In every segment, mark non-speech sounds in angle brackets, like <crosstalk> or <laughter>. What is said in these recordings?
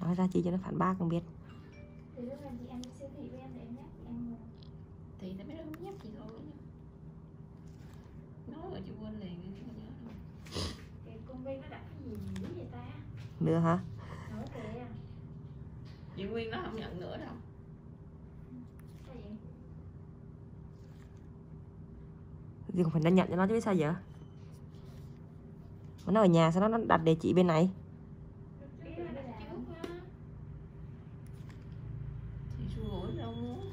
nói ra chị cho nó phản bác không biết. Thì lúc này chị ăn siêu thị với em để em nhắc chị ăn rồi thì nó mới không nhắc gì thôi. Nói rồi chị quên liền chị không nhớ đâu. Cái công viên nó đặt cái gì dữ vậy ta? Nữa hả? Nói kìa. Chị nguyên nó không nhận nữa đâu. Sao vậy? thì không phải đã nhận cho nó chứ biết sao vậy? Nó ở nhà sao nó nó đặt địa chỉ bên này Cái nó đặt trước á thì xua rủi đâu muốn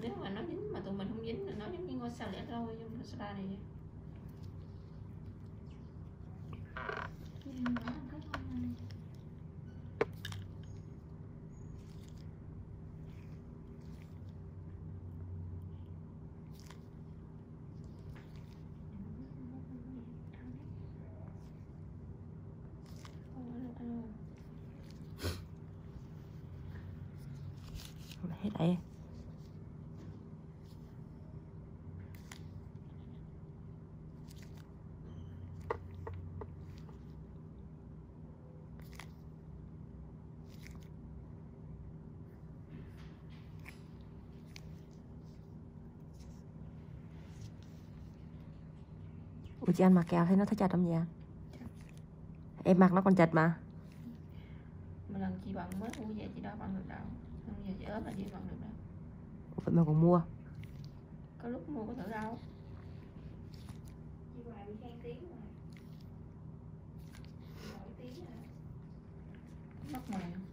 nếu mà nó dính mà tụi mình không dính là nó giống như ngôi sao lẻ loi trong spa này vậy. Chị đừng nói làm cái con này Alo, hết đây Ủa chị ăn mặc kèo thấy nó thấy chặt không nhà Em mặc nó còn chặt mà. Một lần chị bận mới mua về chị đâu bận được đâu bây giờ chị là chị bận được đâu. Vậy mà còn mua. Có lúc mua có thử đâu Chị hoài bị khen tiếng rồi Nổi tiếng rồi mất mèo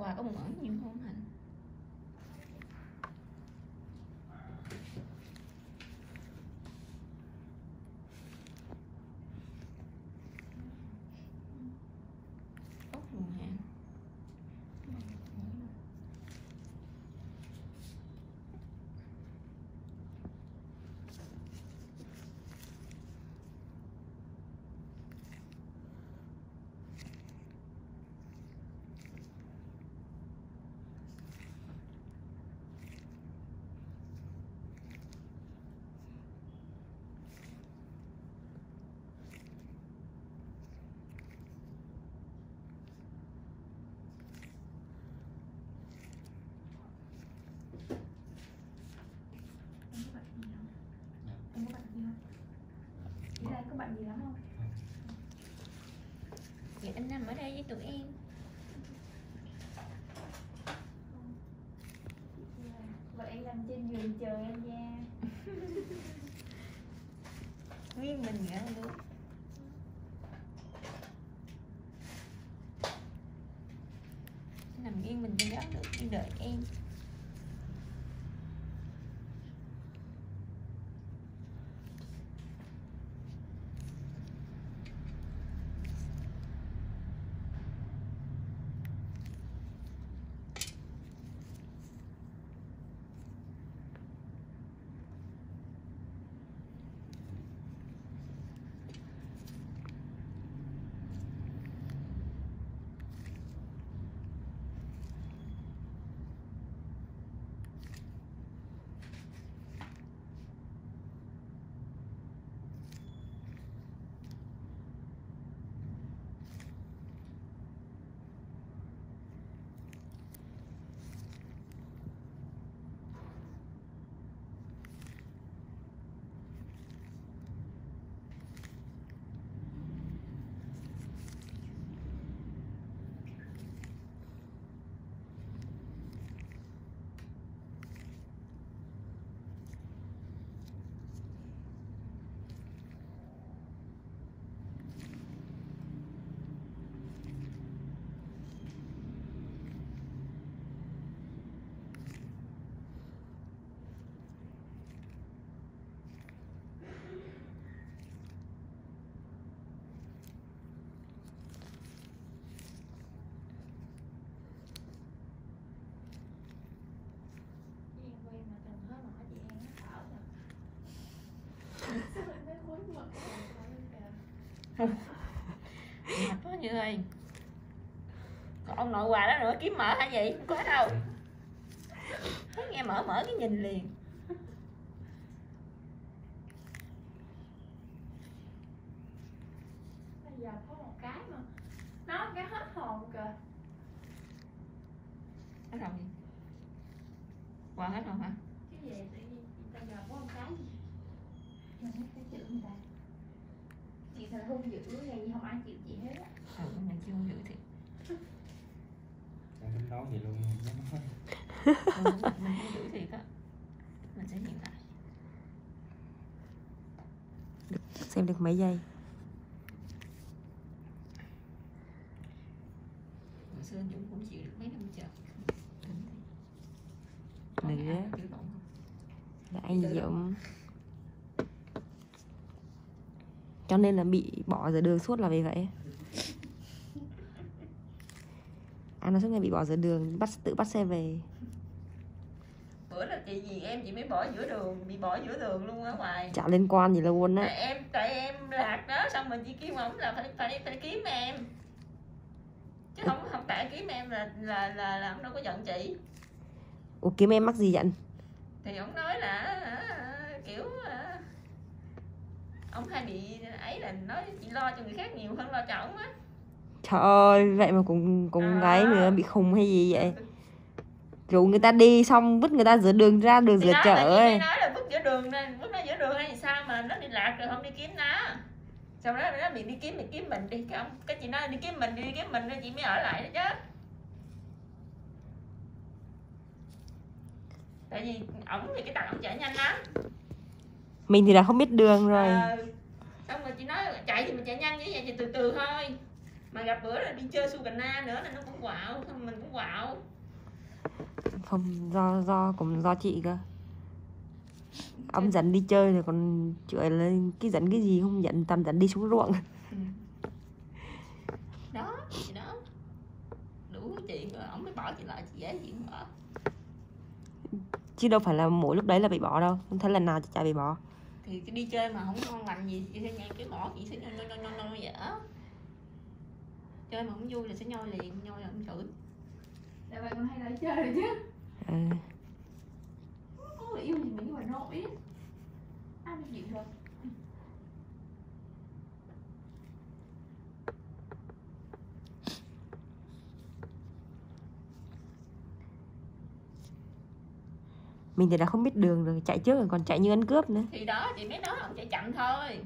quà có một ẩn nhiều bận gì lắm không? Vậy anh nằm ở đây với tụi em. Vậy em nằm trên giường chờ em nha. <laughs> Nguyên mình nữa luôn nằm yên mình trên đó được đợi em. Ơi còn ông nội quà đó nữa kiếm mở hả vậy? Không có đâu. Thấy nghe mở mở cái nhìn liền. Bây giờ có một cái mà Nó cái hết hồn kìa. Hết rồi gì? Quà hết rồi hả? Cái gì? Tự nhiên chị ta giờ có một cái gì? Mình thấy cái chữ người ta. Chị thật hung dữ này không ai chịu chị hết á ừ mình chưa giữ thì Em tính nói vậy luôn không dám nói. ừ, mình không giữ thiệt á mình sẽ hiện lại xem được mấy giây. Xưa Dũng cũng chịu được mấy năm chịu nổi không? là anh Dũng. Cho nên là bị bỏ giữa đường suốt là vì vậy anh nói suốt ngày bị bỏ giữa đường bắt tự bắt xe về. Bữa là chị gì em chị mới bỏ giữa đường bị bỏ giữa đường luôn ở ngoài chả liên quan gì luôn á. Em tại em lạc đó xong mình chỉ kêu ổng là phải phải phải kiếm em. Chứ không không tại kiếm em là là là, là ông đâu có giận chị. Ủa kiếm em mắc gì giận thì ông nói là à, kiểu à, ông hay bị ấy là nói chị lo cho người khác nhiều hơn lo cho ổng á trời ơi vậy mà cũng cũng À. gái nữa bị khùng hay gì vậy? Rủ người ta đi xong vứt người ta giữa đường ra đường thì giữa đó chợ ấy. nói là vứt giữa đường nên vứt nó giữa đường hay sao mà nó đi lạc rồi không đi kiếm nó. Xong đó nó bị đi kiếm thì kiếm mình đi cái ông cái chị nói đi kiếm mình đi, đi kiếm mình nên chị mới ở lại đó chứ. Tại vì ổng thì cái tàu ổng chạy nhanh lắm. Mình thì đã không biết đường rồi. Ờ, xong rồi chị nói chạy thì mình chạy nhanh như vậy thì từ từ thôi mà gặp bữa là đi chơi su cà na nữa nên nó cũng quạo mình cũng quạo. Không do do cũng do chị cơ. Ông dẫn đi chơi thì còn chửi là cái dẫn cái gì không dẫn tầm dẫn đi xuống ruộng. <laughs> Đó thì đó. Đủ rồi ổng mới bỏ chị lại chị dễ gì bỏ. Chứ đâu phải là mỗi lúc đấy là bị bỏ đâu không thấy lần nào chị chả bị bỏ. Thì cái đi chơi mà không ngon lành gì chị sẽ nhai cái bỏ chị sẽ nhoi nhoi nhoi nhoi nhoi dở chơi mà không vui là sẽ nhoi liền nhoi là không chửi Tại vậy con hay lại chơi rồi chứ. Ừ. Có người yêu gì mình mà nó biết Ai biết chịu được? Mình thì đã không biết đường rồi chạy trước rồi còn chạy như ăn cướp nữa. Thì đó chị mới nói ông chạy chậm thôi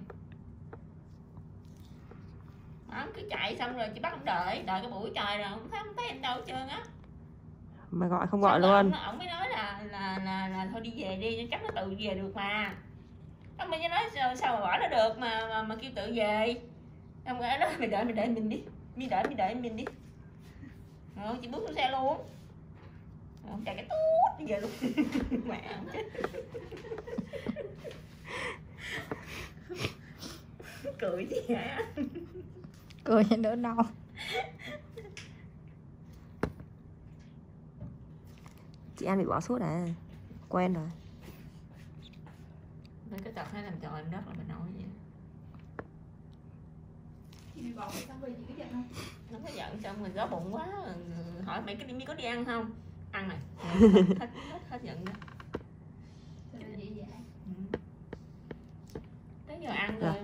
ông cứ chạy xong rồi chị bắt ông đợi đợi cái buổi trời rồi không thấy không thấy em đâu hết trơn á. Mà gọi không gọi Xong luôn. ông, ông mới nói là là là là thôi đi về đi chắc nó tự về được mà. Ông mới nói sao, sao mà bỏ nó được mà mà, mà kêu tự về. Ông nói đó mày đợi mày đợi mình đi mi đợi mi đợi mình đi. Rồi chị bước xuống xe luôn. Rồi ông chạy cái tút về luôn. <laughs> Mẹ ông chết. <laughs> Cười gì hả cười cho đỡ đau chị An bị bỏ sốt à? Quen rồi. Mấy cái tập hay làm trò em đất là mình nói vậy. Chị bị bỏ xong rồi chị có giận không? Nó có giận xong rồi gói bụng quá rồi hỏi mày cái mi có đi ăn không? Ăn này <laughs> hết hết hết giận đó. Cho nên dễ dãi Ừ. tới giờ ăn rồi